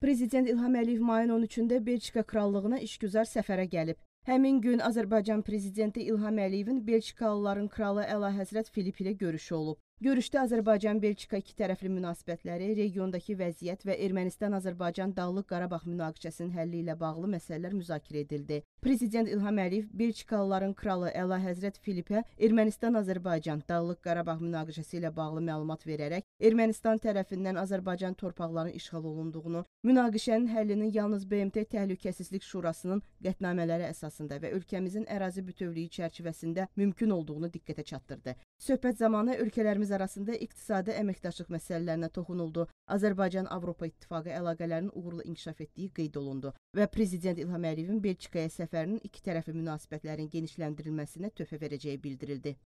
Prezident İlham Əliyev mayın 13-də Belçika krallığına işgüzar səfərə gəlib. Həmin gün Azərbaycan prezidenti İlham Əliyevin Belçikalıların kralı Əlahəzrət Filip ilə görüşü olub. Görüşdə Azərbaycan-Belçika ikitərəfli münasibətləri, regiondakı vəziyyət və Ermənistan-Azərbaycan Dağlıq Qarabağ münaqişəsinin həlli ilə bağlı məsələlər müzakirə edildi. Prezident İlham Əliyev Belçikalıların kralı Əlahəzrət Filipə Ermənistan-Azərbaycan Dağlıq Qarabağ münaqişəsi ilə bağlı məlumat verərək Ermənistan tərəfindən Azərbaycan torpaqlarının işğal olunduğunu, münaqişənin həllinin yalnız BMT Təhlükəsizlik Şurasının qətnamələri əsasında və ölkəmizin ərazi bütövlüyü çərçivəsində mümkün olduğunu diqqətə çatdırdı. Söhbət zamanı ölkələrimiz arasında iqtisadi əməkdaşlıq məsələlərinə toxunuldu. Azərbaycan-Avropa İttifaqı əlaqələrinin uğurlu inkişaf etdiyi qeyd olundu və Prezident İlham Əliyevin Belçikaya səfərinin iki tərəfli münasibətlərin genişləndirilməsinə töhfə verəcəyi bildirildi.